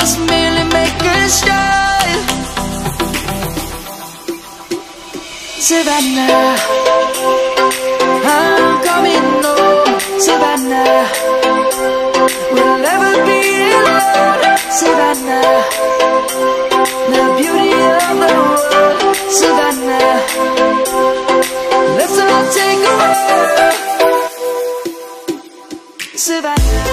just merely make a shy Savannah I'm coming home Savannah We'll never be alone. Savannah The beauty of the world. Savannah Let's all take a walk. Savannah.